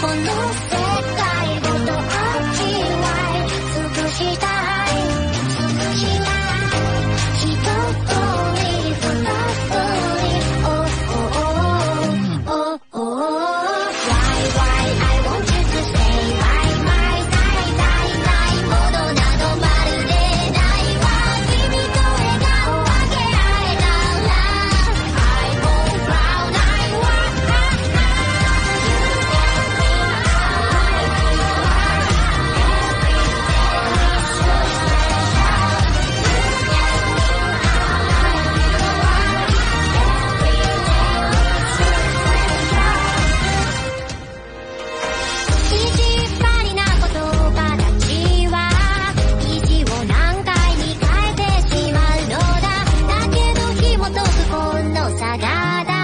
for the fair. ただ